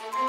Bye.